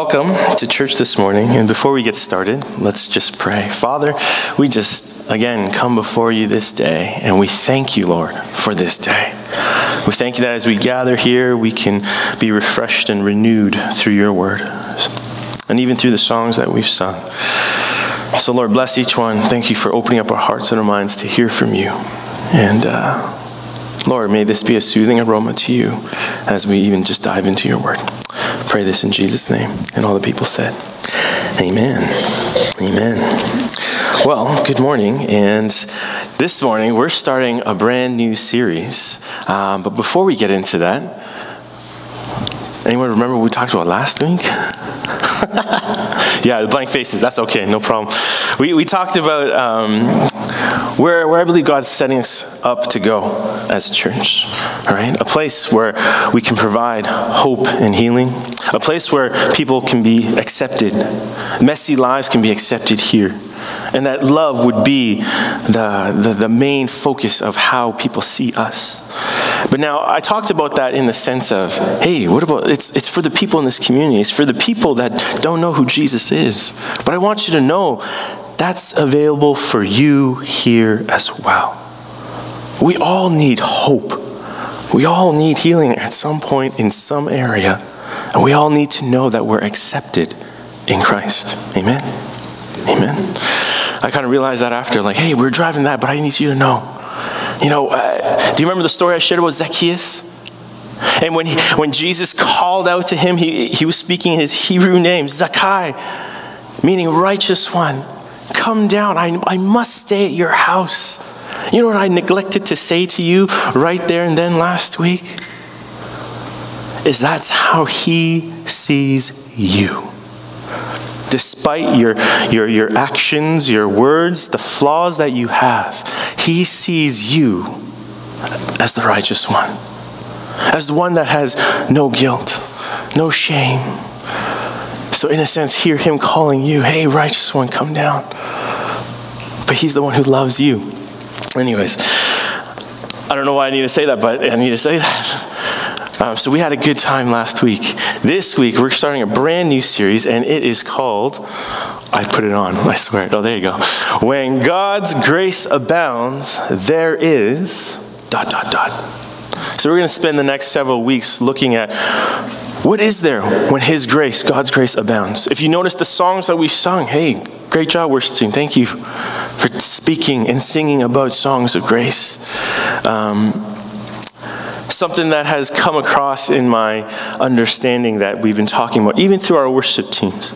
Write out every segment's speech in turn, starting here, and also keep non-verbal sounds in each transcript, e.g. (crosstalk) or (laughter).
Welcome to church this morning. And before we get started, let's just pray. Father, we just, again, come before you this day, and we thank you, Lord, for this day. We thank you that as we gather here, we can be refreshed and renewed through your word, and even through the songs that we've sung. So, Lord, bless each one. Thank you for opening up our hearts and our minds to hear from you. And, uh, Lord, may this be a soothing aroma to you as we even just dive into your word. Pray this in Jesus' name. And all the people said, Amen. Amen. Well, good morning. And this morning we're starting a brand new series. Um, but before we get into that, anyone remember what we talked about last week? (laughs) yeah, the blank faces. That's okay, no problem. We, we talked about um, where, where I believe God's setting us up to go as a church, all right? A place where we can provide hope and healing, a place where people can be accepted, messy lives can be accepted here. And that love would be the, the, the, main focus of how people see us. But now I talked about that in the sense of, hey, what about it's it's for the people in this community, it's for the people that don't know who Jesus is. But I want you to know that's available for you here as well. We all need hope. We all need healing at some point in some area. And we all need to know that we're accepted in Christ. Amen. Amen. I kind of realized that after, like, hey, we're driving that, but I need you to know. You know, uh, do you remember the story I shared about Zacchaeus? And when, he, when Jesus called out to him, he, he was speaking his Hebrew name, Zakai, meaning righteous one. Come down. I, I must stay at your house. You know what I neglected to say to you right there and then last week? Is that's how he sees you despite your, your, your actions, your words, the flaws that you have, He sees you as the righteous one, as the one that has no guilt, no shame. So, in a sense, hear Him calling you, hey, righteous one, come down. But He's the one who loves you. Anyways, I don't know why I need to say that, but I need to say that. Um, so we had a good time last week. This week we're starting a brand new series, and it is called. I put it on. I swear. Oh, there you go. When God's grace abounds, there is dot dot dot. So we're going to spend the next several weeks looking at what is there when His grace, God's grace, abounds. If you notice the songs that we've sung, hey, great job, worship Thank you for speaking and singing about songs of grace. Um, something that has come across in my understanding that we've been talking about, even through our worship teams.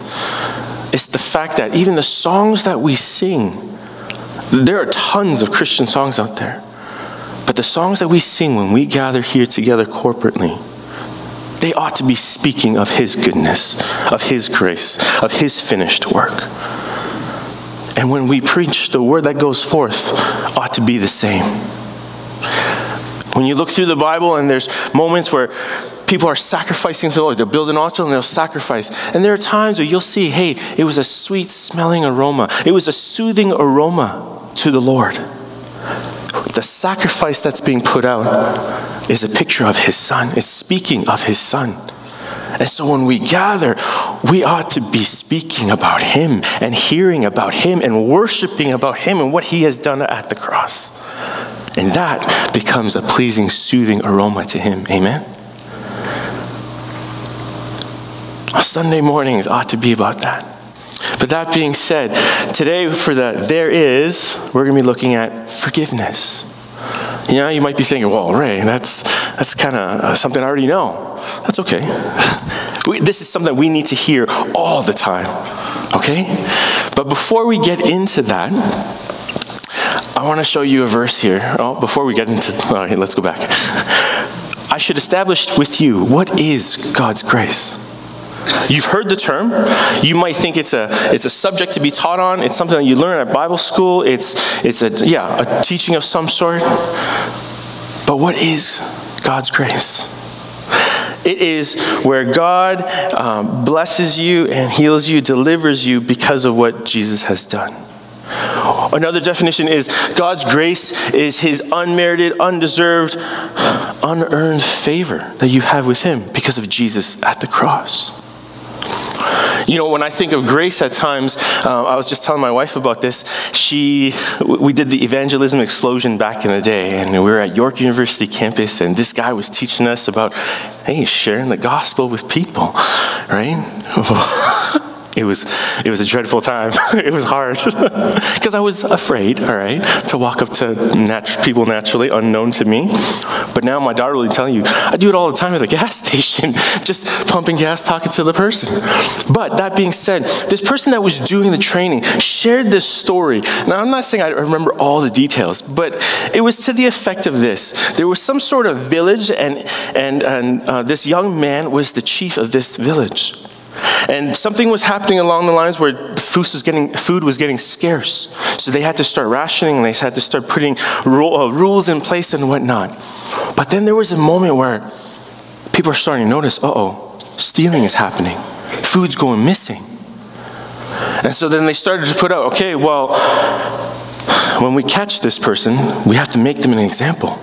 It's the fact that even the songs that we sing, there are tons of Christian songs out there. But the songs that we sing when we gather here together corporately, they ought to be speaking of His goodness, of His grace, of His finished work. And when we preach, the word that goes forth ought to be the same. When you look through the Bible and there's moments where people are sacrificing to the Lord, they'll build an altar and they'll sacrifice. And there are times where you'll see, hey, it was a sweet smelling aroma, it was a soothing aroma to the Lord. The sacrifice that's being put out is a picture of His Son, it's speaking of His Son. And so when we gather, we ought to be speaking about Him and hearing about Him and worshiping about Him and what He has done at the cross. And that becomes a pleasing, soothing aroma to Him. Amen? Sunday mornings ought to be about that. But that being said, today for the there is, we're going to be looking at forgiveness. You know, you might be thinking, well, Ray, that's, that's kind of uh, something I already know. That's okay. (laughs) We, this is something we need to hear all the time, okay? But before we get into that, I want to show you a verse here. Oh, before we get into, all right, let's go back. I should establish with you what is God's grace. You've heard the term. You might think it's a it's a subject to be taught on. It's something that you learn at Bible school. It's it's a yeah a teaching of some sort. But what is God's grace? It is where God um, blesses you and heals you, delivers you because of what Jesus has done. Another definition is God's grace is his unmerited, undeserved, unearned favor that you have with him because of Jesus at the cross. You know, when I think of grace at times, uh, I was just telling my wife about this. She, we did the evangelism explosion back in the day, and we were at York University campus, and this guy was teaching us about, hey, sharing the gospel with people, right? (laughs) It was, it was a dreadful time. (laughs) it was hard (laughs) because I was afraid, all right, to walk up to people naturally unknown to me. But now my daughter will tell you, I do it all the time at the (laughs) gas station, just pumping gas, talking to the person. But that being said, this person that was doing the training shared this story. Now, I'm not saying I remember all the details, but it was to the effect of this. There was some sort of village, and, and, and uh, this young man was the chief of this village. And something was happening along the lines where food was getting, food was getting scarce. So they had to start rationing they had to start putting uh, rules in place and whatnot. But then there was a moment where people are starting to notice uh oh, stealing is happening, food's going missing. And so then they started to put out okay, well, when we catch this person, we have to make them an example.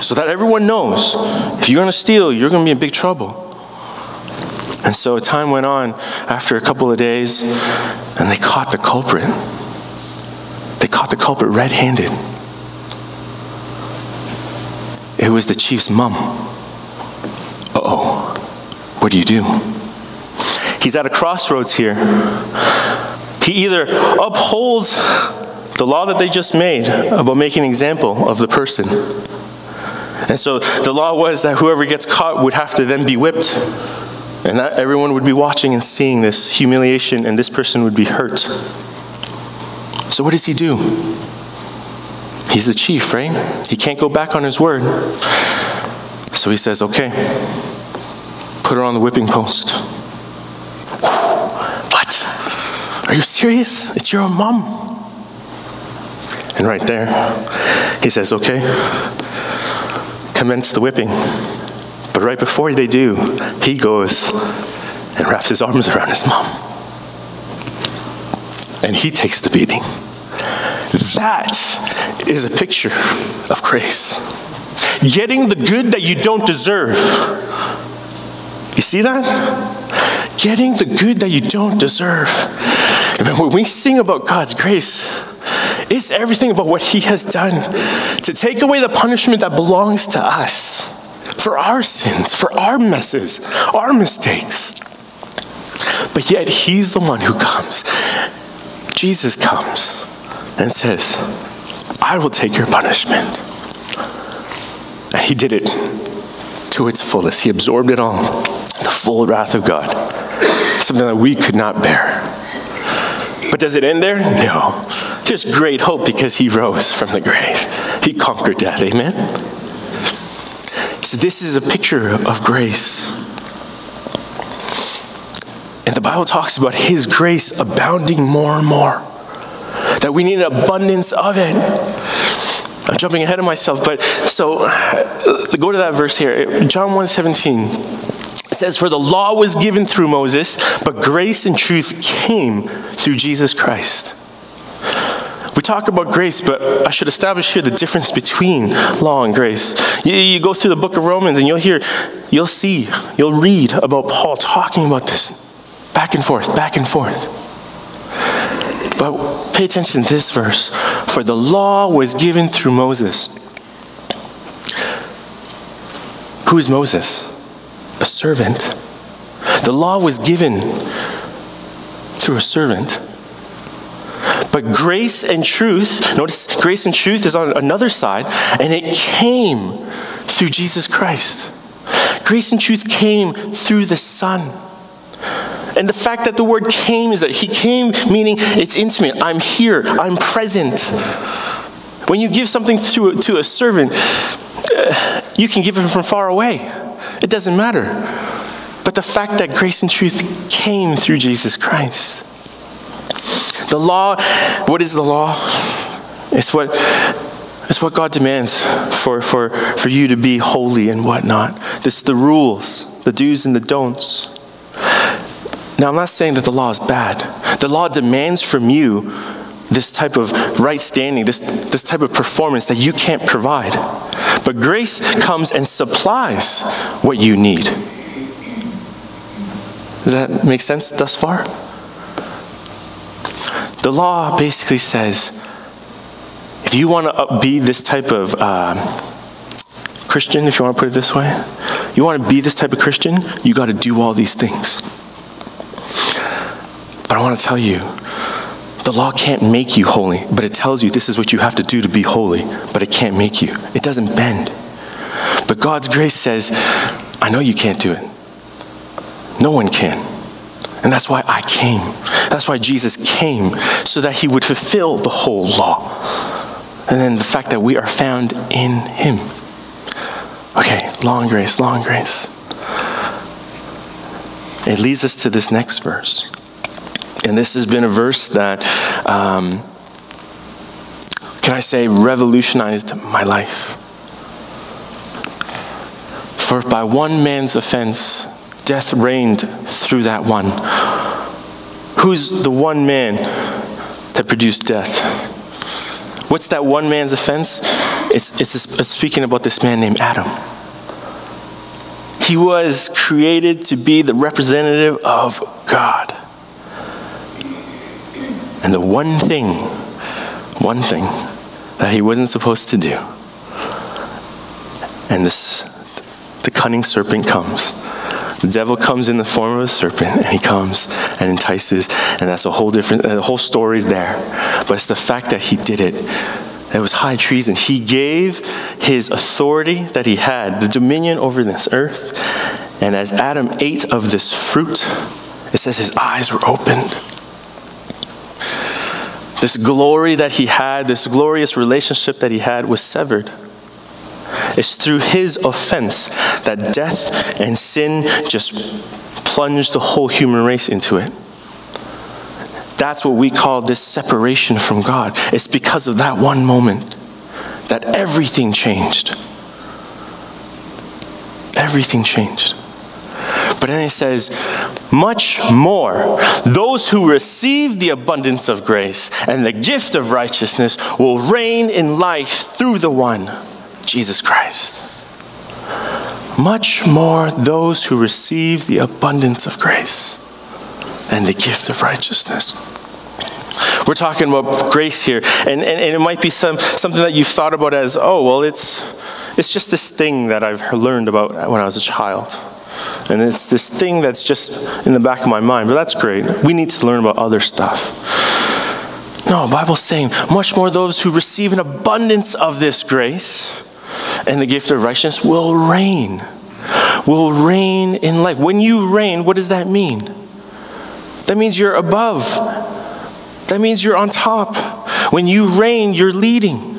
So that everyone knows if you're going to steal, you're going to be in big trouble. And so time went on after a couple of days, and they caught the culprit. They caught the culprit red handed. It was the chief's mom. Uh oh, what do you do? He's at a crossroads here. He either upholds the law that they just made about making an example of the person. And so the law was that whoever gets caught would have to then be whipped and that everyone would be watching and seeing this humiliation, and this person would be hurt. So, what does he do? He's the chief, right? He can't go back on his word. So he says, okay, put her on the whipping post. What? Are you serious? It's your own mom. And right there, he says, okay, commence the whipping. But right before they do, he goes and wraps his arms around his mom. And he takes the beating. That is a picture of grace. Getting the good that you don't deserve. You see that? Getting the good that you don't deserve. And when we sing about God's grace, it's everything about what He has done to take away the punishment that belongs to us for our sins, for our messes, our mistakes. But yet, He's the one who comes. Jesus comes and says, I will take your punishment. And He did it to its fullest. He absorbed it all, the full wrath of God, something that we could not bear. But does it end there? No. There's great hope because He rose from the grave, He conquered death. Amen? This is a picture of grace. And the Bible talks about His grace abounding more and more, that we need an abundance of it. I'm jumping ahead of myself, but so uh, go to that verse here. John 1 17 says, For the law was given through Moses, but grace and truth came through Jesus Christ talk about grace, but I should establish here the difference between law and grace. You, you go through the book of Romans and you'll hear, you'll see, you'll read about Paul talking about this back and forth, back and forth. But pay attention to this verse. For the law was given through Moses. Who is Moses? A servant. The law was given through a servant. But grace and truth, notice grace and truth is on another side, and it came through Jesus Christ. Grace and truth came through the Son. And the fact that the word came is that he came, meaning it's intimate. I'm here, I'm present. When you give something to, to a servant, uh, you can give it from far away. It doesn't matter. But the fact that grace and truth came through Jesus Christ. The law, what is the law? It's what, it's what God demands for, for, for you to be holy and whatnot. It's the rules, the do's and the don'ts. Now, I'm not saying that the law is bad. The law demands from you this type of right standing, this, this type of performance that you can't provide. But grace comes and supplies what you need. Does that make sense thus far? The law basically says if you want to be this type of uh, Christian, if you want to put it this way, you want to be this type of Christian, you got to do all these things. But I want to tell you, the law can't make you holy, but it tells you this is what you have to do to be holy, but it can't make you. It doesn't bend. But God's grace says, I know you can't do it. No one can. And that's why I came. That's why Jesus came, so that he would fulfill the whole law. And then the fact that we are found in him. Okay, long grace, long grace. It leads us to this next verse. And this has been a verse that, um, can I say, revolutionized my life. For by one man's offense, death reigned through that one. Who's the one man that produced death? What's that one man's offense? It's, it's, it's speaking about this man named Adam. He was created to be the representative of God. And the one thing, one thing that he wasn't supposed to do, and this, the cunning serpent comes. The devil comes in the form of a serpent, and he comes and entices, and that's a whole different, the whole story's there. But it's the fact that he did it. It was high treason. He gave his authority that he had, the dominion over this earth, and as Adam ate of this fruit, it says his eyes were opened this glory that he had, this glorious relationship that he had, was severed. It's through his offense that death and sin just plunged the whole human race into it. That's what we call this separation from God. It's because of that one moment that everything changed. Everything changed. But then it says, much more, those who receive the abundance of grace and the gift of righteousness will reign in life through the one, Jesus Christ. Much more, those who receive the abundance of grace and the gift of righteousness. We're talking about grace here, and, and, and it might be some, something that you've thought about as, oh, well, it's, it's just this thing that I've learned about when I was a child. And it's this thing that's just in the back of my mind, but that's great. We need to learn about other stuff. No, Bible's saying much more those who receive an abundance of this grace and the gift of righteousness will reign. Will reign in life. When you reign, what does that mean? That means you're above. That means you're on top. When you reign, you're leading.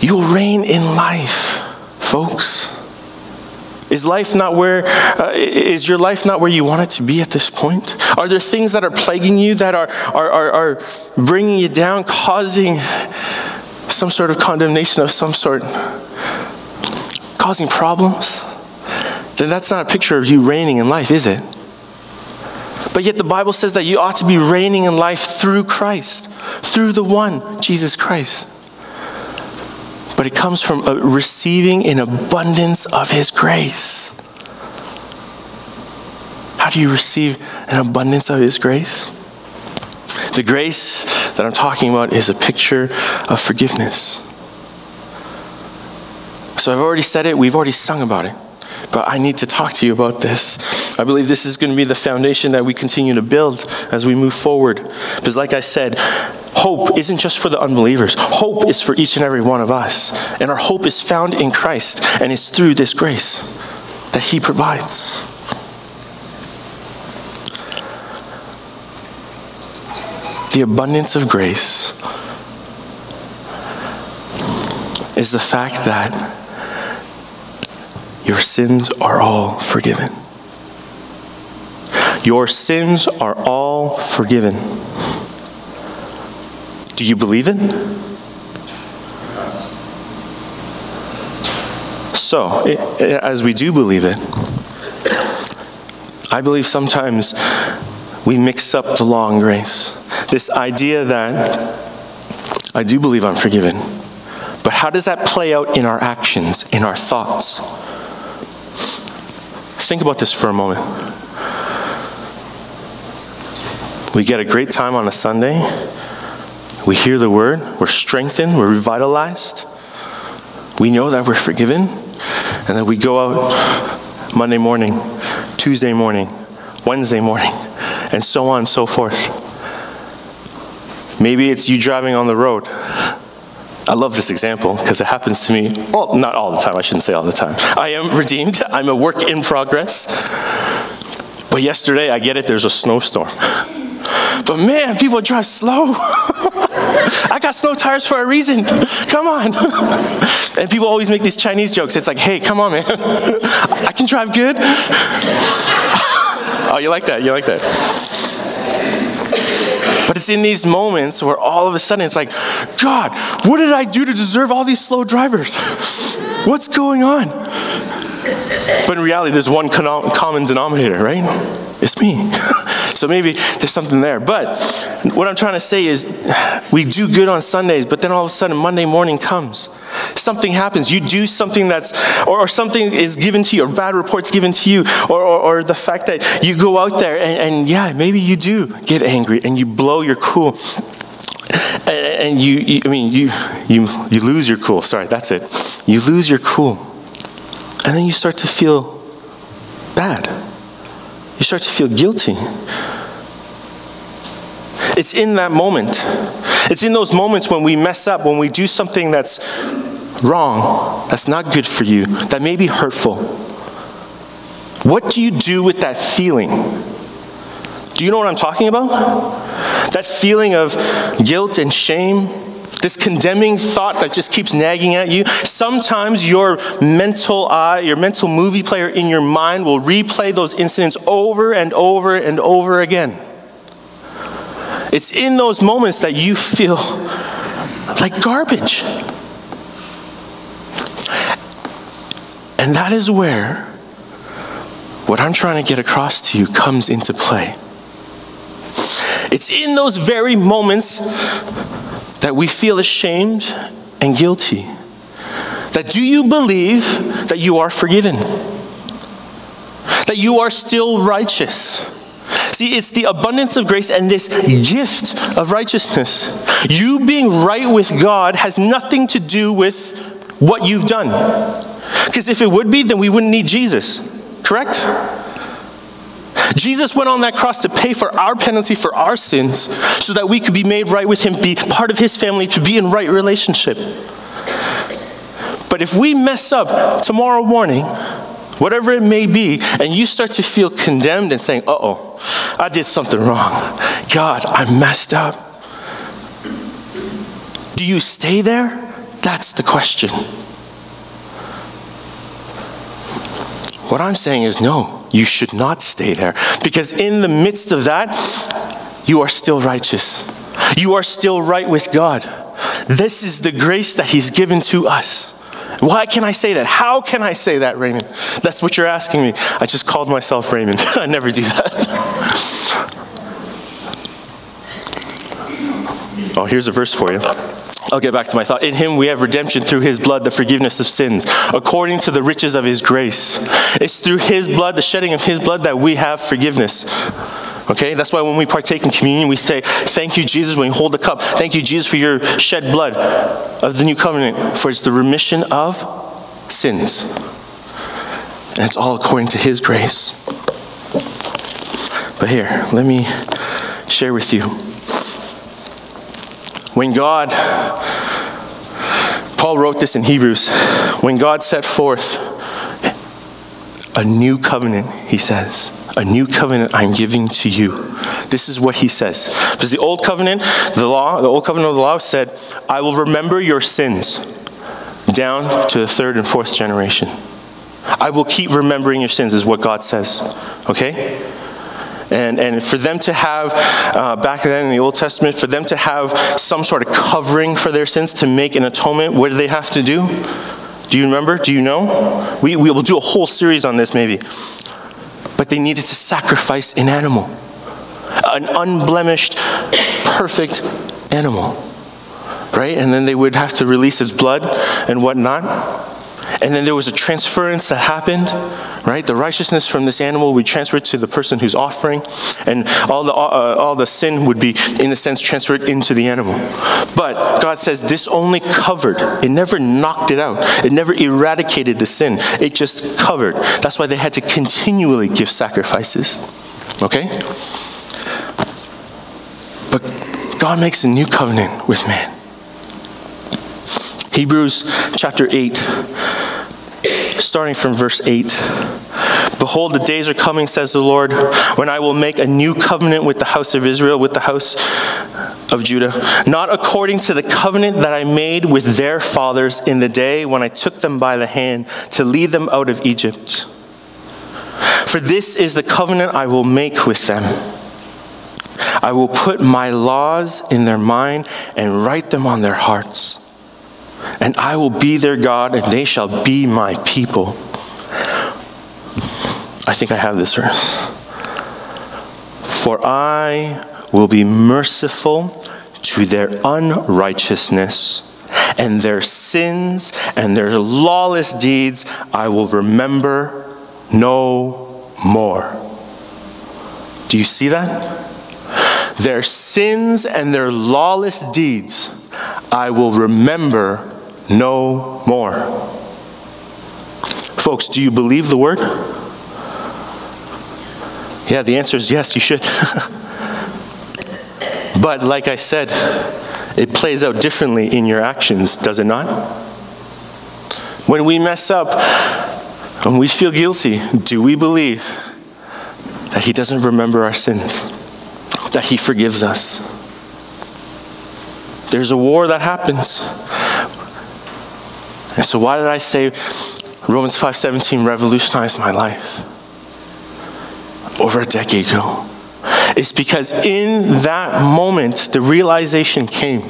You'll reign in life, folks. Is life not where? Uh, is your life not where you want it to be at this point? Are there things that are plaguing you that are, are, are, are bringing you down, causing some sort of condemnation of some sort, causing problems? Then that's not a picture of you reigning in life, is it? But yet the Bible says that you ought to be reigning in life through Christ, through the one, Jesus Christ but it comes from receiving an abundance of His grace. How do you receive an abundance of His grace? The grace that I'm talking about is a picture of forgiveness. So I've already said it, we've already sung about it, but I need to talk to you about this. I believe this is going to be the foundation that we continue to build as we move forward. Because, like I said, hope isn't just for the unbelievers, hope is for each and every one of us. And our hope is found in Christ, and it's through this grace that He provides. The abundance of grace is the fact that your sins are all forgiven. Your sins are all forgiven. Do you believe it? So, as we do believe it, I believe sometimes we mix up the law and grace. This idea that I do believe I'm forgiven, but how does that play out in our actions, in our thoughts? Think about this for a moment. we get a great time on a Sunday. We hear the word, we're strengthened, we're revitalized. We know that we're forgiven, and then we go out Monday morning, Tuesday morning, Wednesday morning, and so on and so forth. Maybe it's you driving on the road. I love this example because it happens to me, well, not all the time, I shouldn't say all the time. I am (laughs) redeemed, I'm a work in progress. But yesterday, I get it, there's a snowstorm. But man, people drive slow. (laughs) I got snow tires for a reason. (laughs) Come on. And people always make these Chinese jokes. It's like, hey, come on, man. I can drive good. Oh, you like that? You like that? But it's in these moments where all of a sudden it's like, God, what did I do to deserve all these slow drivers? (laughs) What's going on? But in reality, there's one common denominator, right? It's me. (laughs) so maybe there's something there. But what I'm trying to say is we do good on Sundays, but then all of a sudden Monday morning comes. Something happens. You do something that's, or, or something is given to you, or bad reports given to you, or, or, or the fact that you go out there and, and, yeah, maybe you do get angry and you blow your cool. And, you, you, I mean, you, you, you lose your cool. Sorry, that's it. You lose your cool. And then you start to feel bad. You start to feel guilty. It's in that moment. It's in those moments when we mess up, when we do something that's wrong, that's not good for you, that may be hurtful. What do you do with that feeling? Do you know what I'm talking about? That feeling of guilt and shame, this condemning thought that just keeps nagging at you. Sometimes your mental eye, your mental movie player in your mind will replay those incidents over and over and over again. It's in those moments that you feel like garbage. And that is where what I'm trying to get across to you comes into play. It's in those very moments that we feel ashamed and guilty. That do you believe that you are forgiven? That you are still righteous? See, it's the abundance of grace and this gift of righteousness. You being right with God has nothing to do with what you've done. Because if it would be, then we wouldn't need Jesus. Correct? Jesus went on that cross to pay for our penalty for our sins so that we could be made right with Him, be part of His family, to be in right relationship. But if we mess up tomorrow morning, whatever it may be, and you start to feel condemned and saying, uh oh, I did something wrong. God, I messed up. Do you stay there? That's the question. What I'm saying is no, you should not stay there. Because in the midst of that, you are still righteous. You are still right with God. This is the grace that He's given to us. Why can I say that? How can I say that, Raymond? That's what you're asking me. I just called myself Raymond. (laughs) I never do that. (laughs) oh, here's a verse for you. I'll get back to my thought. In him we have redemption through his blood, the forgiveness of sins, according to the riches of his grace. It's through his blood, the shedding of his blood, that we have forgiveness. Okay? That's why when we partake in communion, we say, Thank you, Jesus, when we hold the cup. Thank you, Jesus, for your shed blood of the new covenant, for it's the remission of sins. And it's all according to his grace. But here, let me share with you when God, Paul wrote this in Hebrews, when God set forth a new covenant, he says, a new covenant I'm giving to you. This is what he says. Because the old covenant, the law, the old covenant of the law said, I will remember your sins down to the third and fourth generation. I will keep remembering your sins, is what God says. Okay? And, and for them to have, uh, back then in the Old Testament, for them to have some sort of covering for their sins to make an atonement, what do they have to do? Do you remember? Do you know? We, we will do a whole series on this maybe. But they needed to sacrifice an animal, an unblemished, perfect animal. Right? And then they would have to release its blood and whatnot. And then there was a transference that happened, right? The righteousness from this animal would be transferred to the person who's offering, and all the, uh, all the sin would be, in a sense, transferred into the animal. But God says this only covered, it never knocked it out, it never eradicated the sin, it just covered. That's why they had to continually give sacrifices, okay? But God makes a new covenant with man. Hebrews chapter 8, starting from verse 8. Behold, the days are coming, says the Lord, when I will make a new covenant with the house of Israel, with the house of Judah, not according to the covenant that I made with their fathers in the day when I took them by the hand to lead them out of Egypt. For this is the covenant I will make with them. I will put my laws in their mind and write them on their hearts and I will be their God, and they shall be my people. I think I have this verse. For I will be merciful to their unrighteousness, and their sins and their lawless deeds I will remember no more. Do you see that? Their sins and their lawless deeds I will remember no more. Folks, do you believe the word? Yeah, the answer is yes, you should. (laughs) but like I said, it plays out differently in your actions, does it not? When we mess up, when we feel guilty, do we believe that He doesn't remember our sins? That He forgives us? There's a war that happens. And so why did I say Romans 5:17 revolutionized my life? Over a decade ago. It's because in that moment the realization came.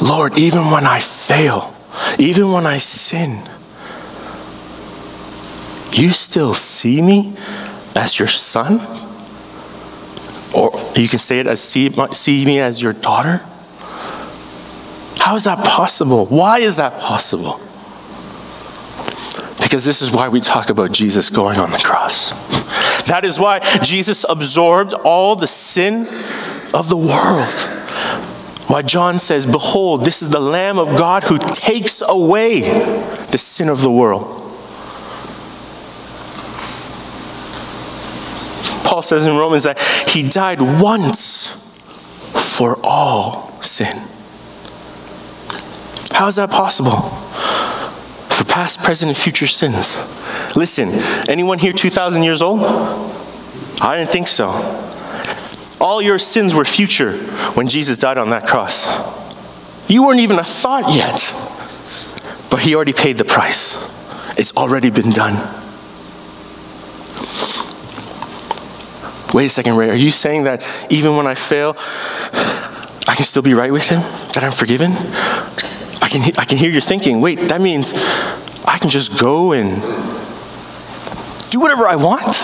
Lord, even when I fail, even when I sin, you still see me as your son? You can say it as see, see me as your daughter? How is that possible? Why is that possible? Because this is why we talk about Jesus going on the cross. That is why Jesus absorbed all the sin of the world. Why John says, Behold, this is the Lamb of God who takes away the sin of the world. Paul says in Romans that he died once for all sin. How is that possible? For past, present, and future sins. Listen, anyone here 2,000 years old? I didn't think so. All your sins were future when Jesus died on that cross. You weren't even a thought yet, but He already paid the price. It's already been done. Wait a second, Ray. Are you saying that even when I fail, I can still be right with Him? That I'm forgiven? I can, I can hear you thinking, wait, that means I can just go and do whatever I want?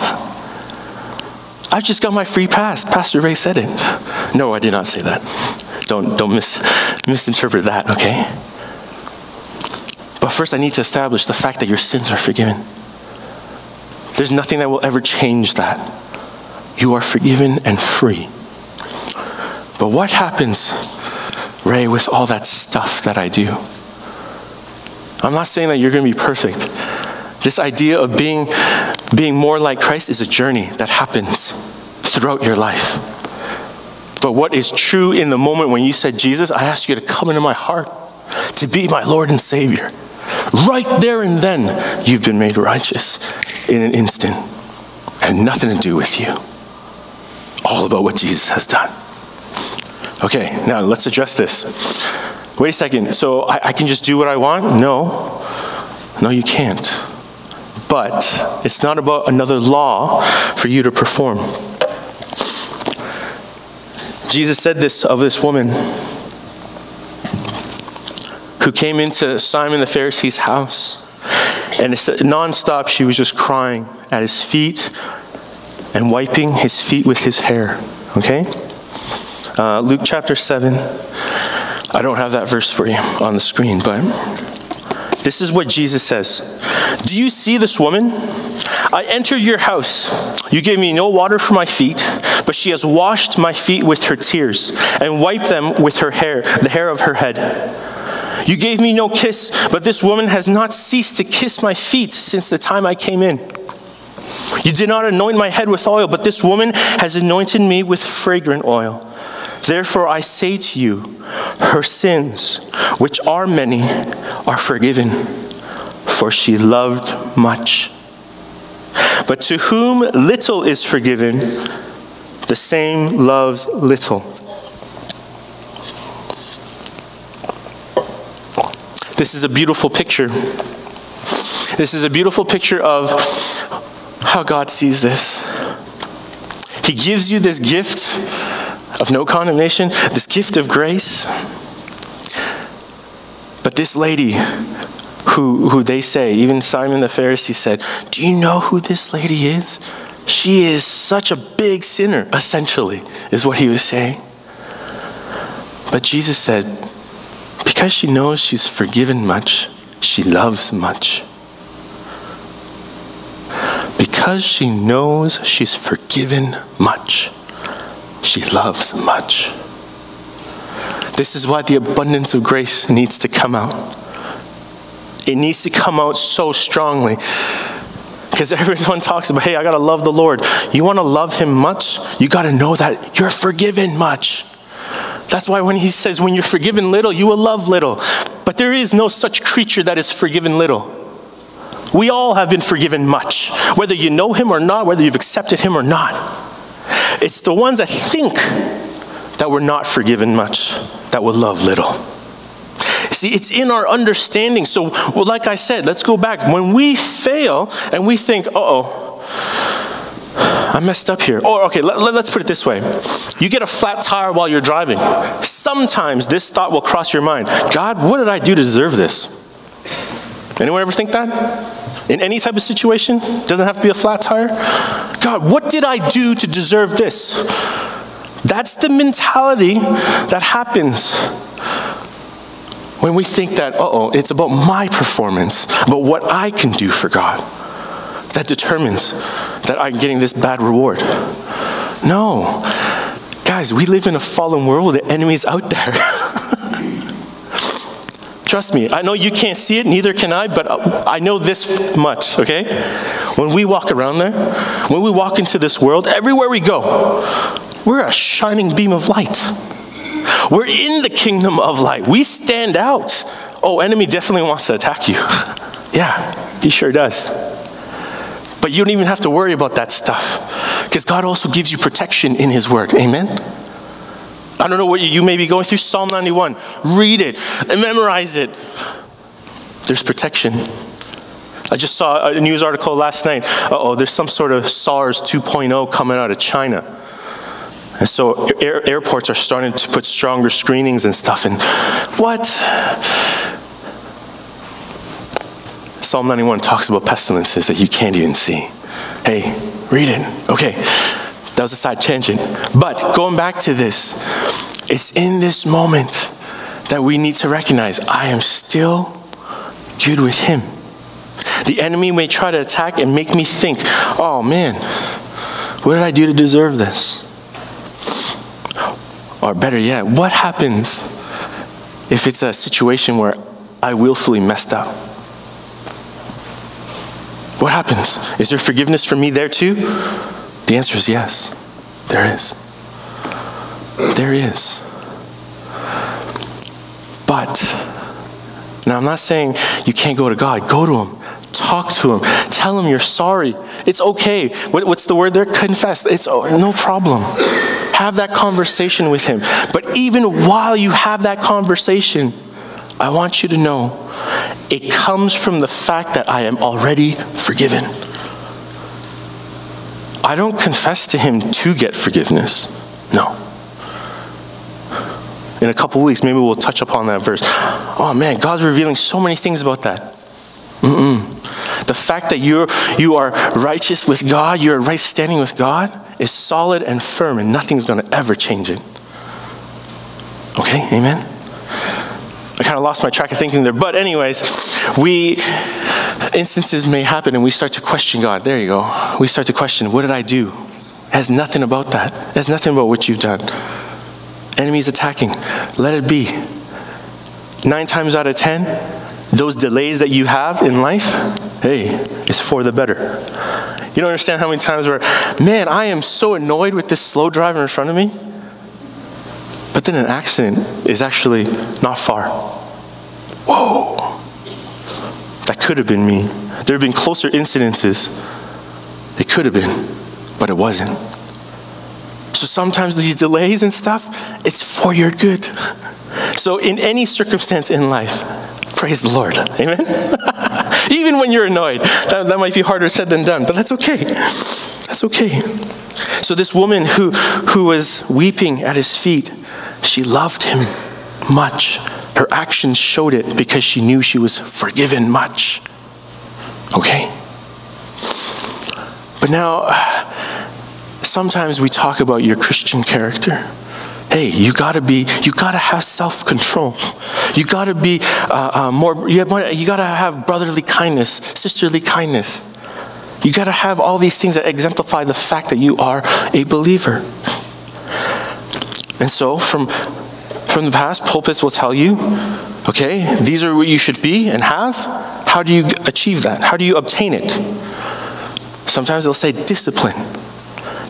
I've just got my free pass. Pastor Ray said it. No, I did not say that. Don't, don't mis, misinterpret that, okay? But first, I need to establish the fact that your sins are forgiven. There's nothing that will ever change that. You are forgiven and free. But what happens Ray, with all that stuff that I do. I'm not saying that you're going to be perfect. This idea of being, being more like Christ is a journey that happens throughout your life. But what is true in the moment when you said, Jesus, I ask you to come into my heart, to be my Lord and Savior, right there and then, you've been made righteous in an instant. And nothing to do with you. All about what Jesus has done. Okay, now let's address this. Wait a second, so I, I, can just do what I want? No. No, you can't. But it's not about another law for you to perform. Jesus said this of this woman who came into Simon the Pharisee's house. And nonstop, she was just crying at his feet and wiping his feet with his hair. Okay? Uh, Luke chapter 7. I don't have that verse for you on the screen, but This is what Jesus says Do you see this woman? I entered your house. You gave me no water for my feet, but she has washed my feet with her tears and wiped them with her hair, the hair of her head. You gave me no kiss, but this woman has not ceased to kiss my feet since the time I came in. You did not anoint my head with oil, but this woman has anointed me with fragrant oil. Therefore, I say to you, her sins, which are many, are forgiven, for she loved much. But to whom little is forgiven, the same loves little. This is a beautiful picture. This is a beautiful picture of how God sees this. He gives you this gift of no condemnation, this gift of grace. But this lady, who, who they say, even Simon the Pharisee said, Do you know who this lady is? She is such a big sinner, essentially, is what he was saying. But Jesus said, Because she knows she's forgiven much, she loves much. Because she knows she's forgiven much, she loves much. This is why the abundance of grace needs to come out. It needs to come out so strongly. Because everyone (laughs) talks about, hey, I got to love the Lord. You want to love Him much? You got to know that you're forgiven much. That's why when He says, when you're forgiven little, you will love little. But there is no such creature that is forgiven little. We all have been forgiven much, whether you know Him or not, whether you've accepted Him or not. It's the ones that think that we're not forgiven much that will love little. See, it's in our understanding. So, well, like I said, let's go back. When we fail and we think, uh oh, I messed up here. Or, okay, let, us put it this way. You get a flat tire while you're driving. Sometimes this thought will cross your mind God, what did I do to deserve this? Anyone ever think that? In any type of situation? Doesn't have to be a flat tire? God, what did I do to deserve this? That's the mentality that happens when we think that, oh, it's about my performance, about what I can do for God, that determines that I'm getting this bad reward. No. Guys, we live in a fallen world, the enemy's out there. (laughs) Trust me, I know you can't see it, neither can I, but uh, I know this much, okay? When we walk around there, when we walk into this world, everywhere we go, we're a shining beam of light. We're in the kingdom of light. We stand out. Oh, enemy definitely wants to attack you. (laughs) yeah, he sure does. But you don't even have to worry about that stuff because God also gives you protection in his word. Amen. I don't know what you may be going through. Psalm 91. Read it and memorize it. There's protection. I just saw a news article last night. oh, there's some sort of SARS 2.0 coming out of China. And so air, airports are starting to put stronger screenings and stuff. And what? Psalm 91 talks about pestilences that you can't even see. Hey, read it. Okay, that was a side tangent. But going back to this, it's in this moment that we need to recognize I am still good with Him. The enemy may try to attack and make me think, oh man, what did I do to deserve this? Or better yet, what happens if it's a situation where I willfully messed up? What happens? Is there forgiveness for me there too? The answer is yes. There is. There is. But, now I'm not saying you can't go to God. Go to Him. Talk to Him. Tell Him you're sorry. It's okay. What, what's the word there? Confess. It's oh, no problem. Have that conversation with Him. But even while you have that conversation, I want you to know it comes from the fact that I am already forgiven. I don't confess to Him to get forgiveness. No. In a couple weeks, maybe we'll touch upon that verse. Oh man, God's revealing so many things about that. Mm-mm. The fact that you're, you are righteous with God, you're right standing with God, is solid and firm, and nothing's going to ever change it. Okay, amen? I kind of lost my track of thinking there. But, anyways, we, instances may happen and we start to question God. There you go. We start to question, what did I do? It has nothing about that. It has nothing about what you've done. Enemies attacking. Let it be. Nine times out of ten, those delays that you have in life, hey, it's for the better. You don't understand how many times where, man, I am so annoyed with this slow driver in front of me. But then an accident is actually not far. Whoa. That could have been me. There have been closer incidences. It could have been, but it wasn't. So sometimes these delays and stuff, it's for your good. So in any circumstance in life, praise the Lord. Amen? (laughs) Even when you're annoyed. That, that might be harder said than done, but that's okay. That's okay. So this woman who, who was weeping at his feet, she loved him much. Her actions showed it because she knew she was forgiven much. Okay? But now, sometimes we talk about your Christian character. Hey, you gotta be, you gotta have self control. You gotta be uh, uh, more, you, have more, you gotta have brotherly kindness, sisterly kindness. You gotta have all these things that exemplify the fact that you are a believer. And so, from, from the past, pulpits will tell you, okay, these are what you should be and have. How do you achieve that? How do you obtain it? Sometimes they'll say discipline.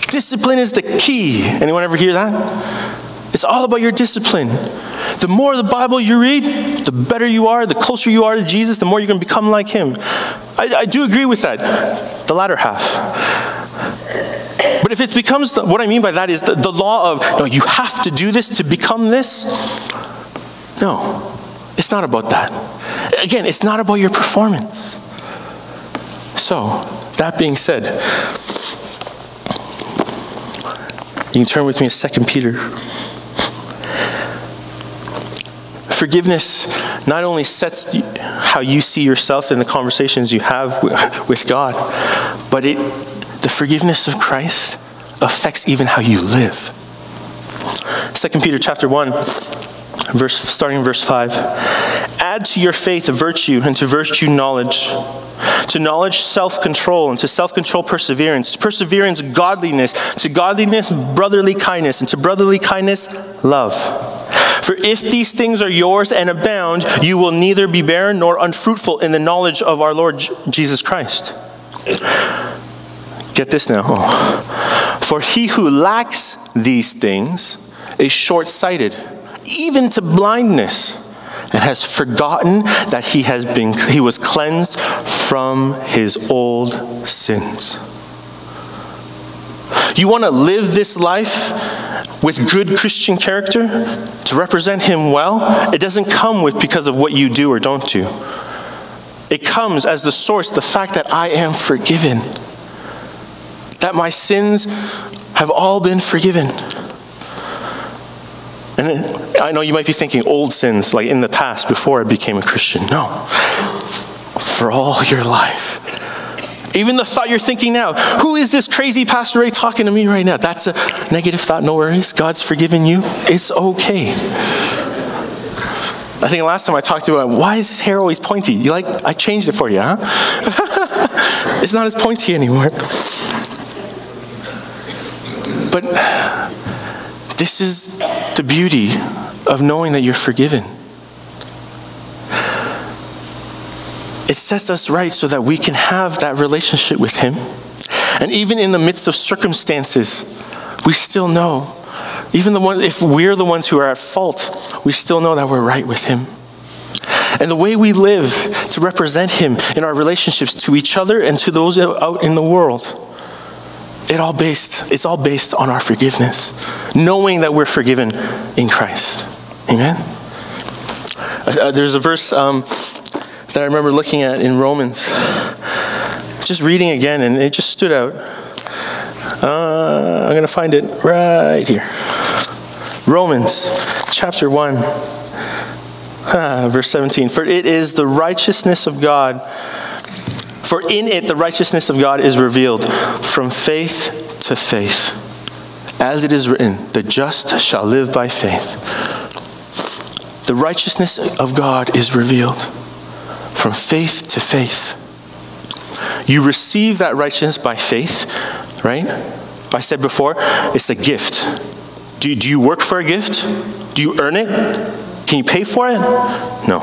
Discipline is the key. Anyone ever hear that? It's all about your discipline. The more the Bible you read, the better you are, the closer you are to Jesus, the more you're going to become like Him. I, I do agree with that, the latter half. But if it becomes, the, what I mean by that is the, the law of, no, you have to do this to become this. No, it's not about that. Again, it's not about your performance. So, that being said, you can turn with me to 2 Peter. Forgiveness not only sets how you see yourself in the conversations you have with God, but it, the forgiveness of Christ affects even how you live. 2 Peter chapter 1, verse, starting in verse 5. Add to your faith virtue, and to virtue knowledge. To knowledge, self control, and to self control, perseverance. Perseverance, godliness. To godliness, brotherly kindness. And to brotherly kindness, love. For if these things are yours and abound, you will neither be barren nor unfruitful in the knowledge of our Lord Jesus Christ. Get this now. Oh. For he who lacks these things is short sighted, even to blindness, and has forgotten that he, has been, he was cleansed from his old sins. You want to live this life with good Christian character to represent Him well? It doesn't come with because of what you do or don't do. It comes as the source, the fact that I am forgiven, that my sins have all been forgiven. And I know you might be thinking old sins, like in the past before I became a Christian. No. For all your life. Even the thought you're thinking now, who is this crazy Pastor Ray talking to me right now? That's a negative thought, no worries. God's forgiven you. It's okay. I think last time I talked to him, why is his hair always pointy? You like, I changed it for you, huh? (laughs) it's not as pointy anymore. But this is the beauty of knowing that you're forgiven. It sets us right so that we can have that relationship with Him. And even in the midst of circumstances, we still know, even the one, if we're the ones who are at fault, we still know that we're right with Him. And the way we live to represent Him in our relationships to each other and to those out in the world, it all based, it's all based on our forgiveness, knowing that we're forgiven in Christ. Amen? Uh, there's a verse um, that I remember looking at in Romans, just reading again, and it just stood out. Uh, I'm going to find it right here. Romans chapter 1, ah, (laughs) verse 17. For it is the righteousness of God, for in it the righteousness of God is revealed from faith to faith. As it is written, the just shall live by faith. the righteousness of God is revealed from faith to faith. You receive that righteousness by faith, right? I said before, it's a gift. Do, do you work for a gift? Do you earn it? Can you pay for it? No.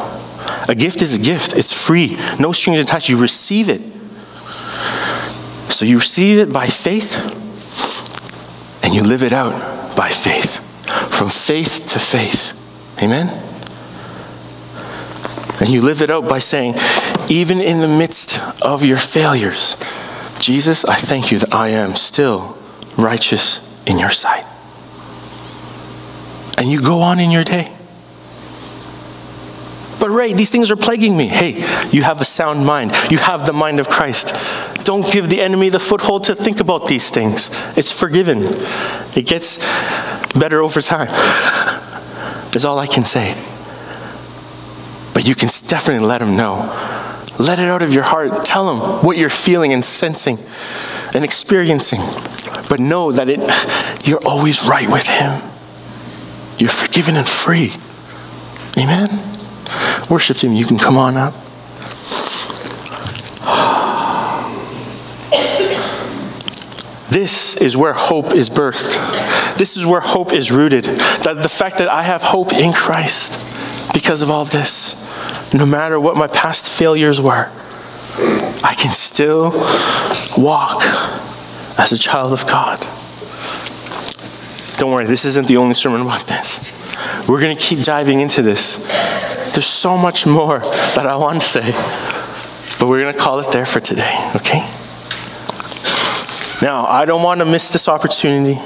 A gift is a gift, it's free, no strings attached. You receive it. So you receive it by faith and you live it out by faith. From faith to faith. Amen? And you live it out by saying, even in the midst of your failures, Jesus, I thank you that I am still righteous in your sight. And you go on in your day. But Ray, these things are plaguing me. Hey, you have a sound mind. You have the mind of Christ. Don't give the enemy the foothold to think about these things. It's forgiven. It gets better over time. (laughs) Is all I can say. But you can definitely let him know. Let it out of your heart. Tell him what you're feeling and sensing and experiencing. But know that it, you're always right with him. You're forgiven and free. Amen? Worship team, you can come on up. This is where hope is birthed. This is where hope is rooted. That the fact that I have hope in Christ because of all this, no matter what my past failures were, I can still walk as a child of God. Don't worry, this isn't the only sermon about this. We're going to keep diving into this. There's so much more that I want to say, but we're going to call it there for today, okay? Now, I don't want to miss this opportunity.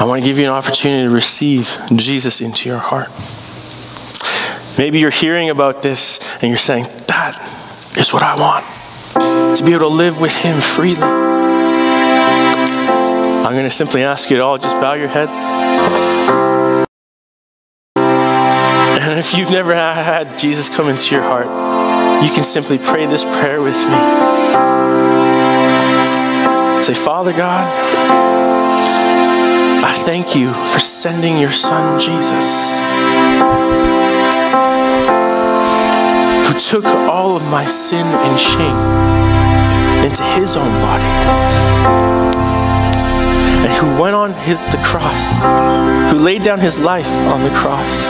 I want to give you an opportunity to receive Jesus into your heart. Maybe you're hearing about this and you're saying, That is what I want to be able to live with Him freely. I'm going to simply ask you to all just bow your heads. And if you've never had Jesus come into your heart, you can simply pray this prayer with me. Say, Father God, thank you for sending your son Jesus, who took all of my sin and shame into his own body, and who went on the cross, who laid down his life on the cross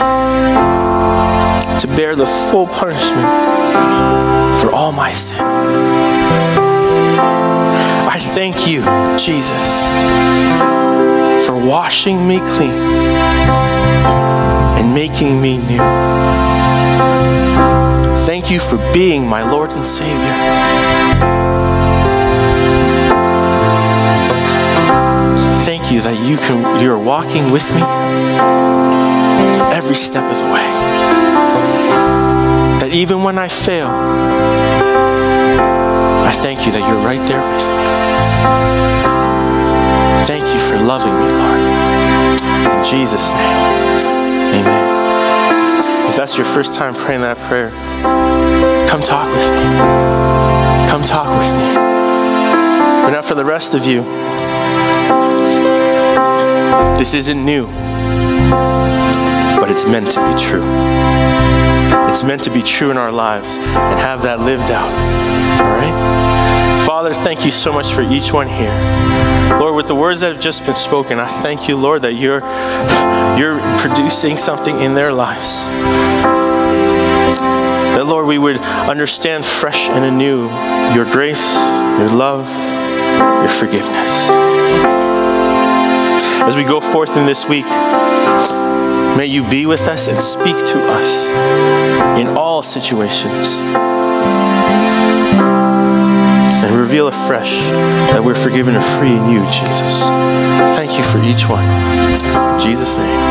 to bear the full punishment for all my sin. I thank you, Jesus, for washing me clean and making me new. Thank you for being my Lord and Savior. Thank you that you can you're walking with me every step of the way. That even when I fail, I thank you that you're right there with me. Thank you for loving me, Lord. In Jesus' name, amen. If that's your first time praying that prayer, come talk with me. Come talk with me. But now for the rest of you, this isn't new, but it's meant to be true. It's meant to be true in our lives and have that lived out. All right? Father, thank you so much for each one here. Lord, with the words that have just been spoken, I thank you, Lord, that you're, you're producing something in their lives. That, Lord, we would understand fresh and anew your grace, your love, your forgiveness. As we go forth in this week, may you be with us and speak to us in all situations. Reveal afresh that we're forgiven and free in you, Jesus. Thank you for each one. In Jesus' name.